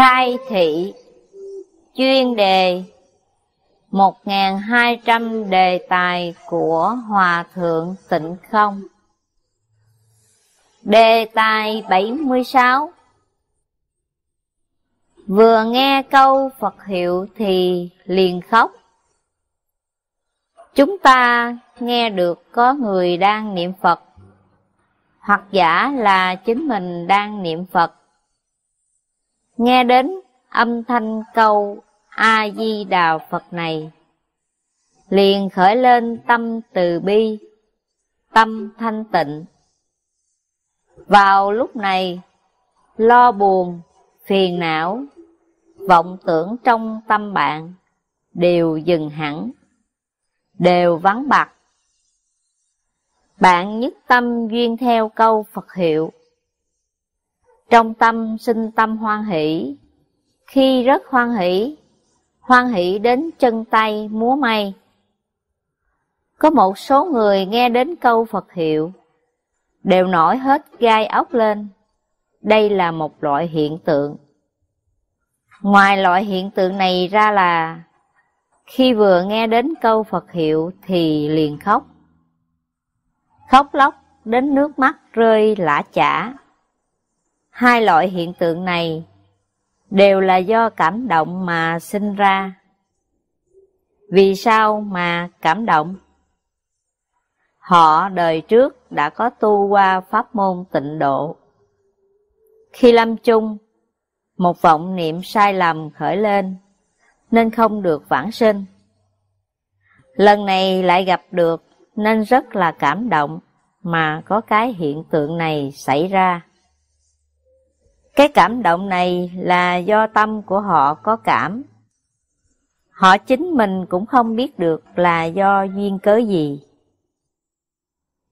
Khai thị. Chuyên đề. 1.200 đề tài của Hòa Thượng Tịnh Không. Đề tài 76 Vừa nghe câu Phật hiệu thì liền khóc. Chúng ta nghe được có người đang niệm Phật, Hoặc giả là chính mình đang niệm Phật. Nghe đến âm thanh câu A-di-đà Phật này, liền khởi lên tâm từ bi, tâm thanh tịnh. Vào lúc này, lo buồn, phiền não, vọng tưởng trong tâm bạn đều dừng hẳn, đều vắng bặt. Bạn nhất tâm duyên theo câu Phật hiệu, trong tâm sinh tâm hoan hỷ, khi rất hoan hỷ, hoan hỷ đến chân tay múa may. Có một số người nghe đến câu Phật hiệu, đều nổi hết gai ốc lên. Đây là một loại hiện tượng. Ngoài loại hiện tượng này ra là, khi vừa nghe đến câu Phật hiệu thì liền khóc. Khóc lóc đến nước mắt rơi lã chả. Hai loại hiện tượng này đều là do cảm động mà sinh ra. Vì sao mà cảm động? Họ đời trước đã có tu qua pháp môn tịnh độ. Khi lâm chung, một vọng niệm sai lầm khởi lên, nên không được vãng sinh. Lần này lại gặp được nên rất là cảm động mà có cái hiện tượng này xảy ra. Cái cảm động này là do tâm của họ có cảm. Họ chính mình cũng không biết được là do duyên cớ gì.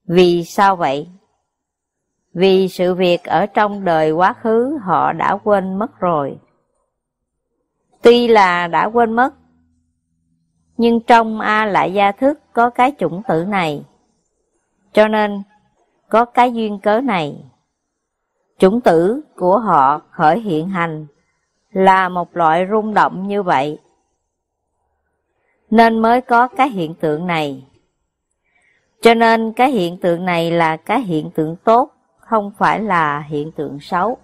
Vì sao vậy? Vì sự việc ở trong đời quá khứ họ đã quên mất rồi. Tuy là đã quên mất, nhưng trong A lại gia thức có cái chủng tử này. Cho nên, có cái duyên cớ này. Chủng tử của họ khởi hiện hành là một loại rung động như vậy. Nên mới có cái hiện tượng này. Cho nên cái hiện tượng này là cái hiện tượng tốt, không phải là hiện tượng xấu.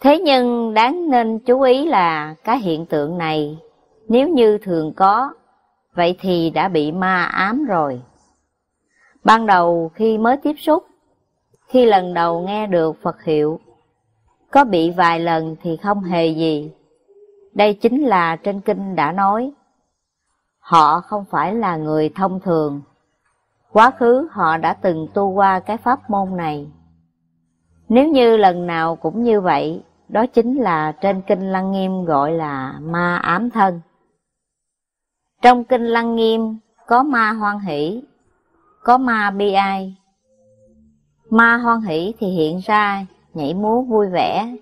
Thế nhưng đáng nên chú ý là cái hiện tượng này nếu như thường có, vậy thì đã bị ma ám rồi. Ban đầu khi mới tiếp xúc, khi lần đầu nghe được Phật hiệu, có bị vài lần thì không hề gì. Đây chính là trên kinh đã nói. Họ không phải là người thông thường. Quá khứ họ đã từng tu qua cái pháp môn này. Nếu như lần nào cũng như vậy, đó chính là trên kinh Lăng Nghiêm gọi là ma ám thân. Trong kinh Lăng Nghiêm có ma hoan hỷ, có ma bi ai, Ma hoan hỷ thì hiện ra, nhảy múa vui vẻ.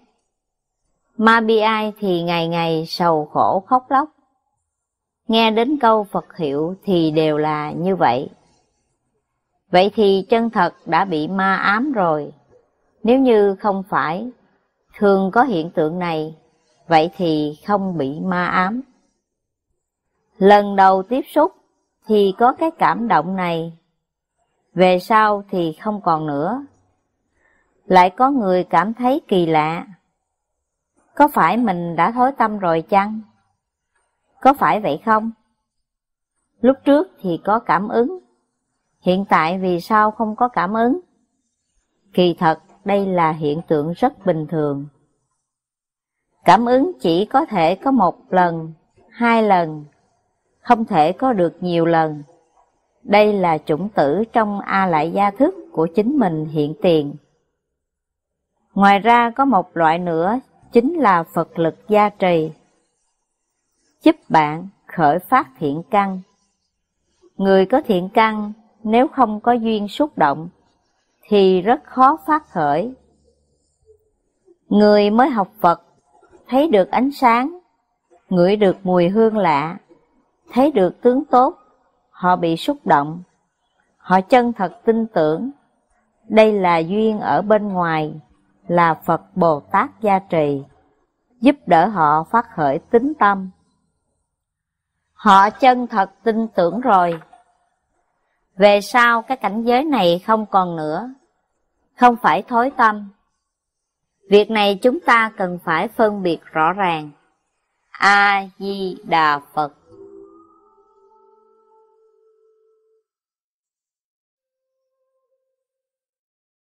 Ma bi ai thì ngày ngày sầu khổ khóc lóc. Nghe đến câu Phật hiệu thì đều là như vậy. Vậy thì chân thật đã bị ma ám rồi. Nếu như không phải, thường có hiện tượng này, vậy thì không bị ma ám. Lần đầu tiếp xúc thì có cái cảm động này về sau thì không còn nữa. Lại có người cảm thấy kỳ lạ. Có phải mình đã thối tâm rồi chăng? Có phải vậy không? Lúc trước thì có cảm ứng, hiện tại vì sao không có cảm ứng? Kỳ thật đây là hiện tượng rất bình thường. Cảm ứng chỉ có thể có một lần, hai lần, không thể có được nhiều lần. Đây là chủng tử trong A lại gia thức của chính mình hiện tiền. Ngoài ra có một loại nữa chính là Phật lực gia trì, giúp bạn khởi phát thiện căn. Người có thiện căn nếu không có duyên xúc động thì rất khó phát khởi. Người mới học Phật thấy được ánh sáng, ngửi được mùi hương lạ, thấy được tướng tốt họ bị xúc động, họ chân thật tin tưởng. Đây là duyên ở bên ngoài, là Phật Bồ Tát gia trì. giúp đỡ họ phát khởi tính tâm. Họ chân thật tin tưởng rồi. Về sau cái cảnh giới này không còn nữa, không phải thối tâm. Việc này chúng ta cần phải phân biệt rõ ràng. A Di Đà Phật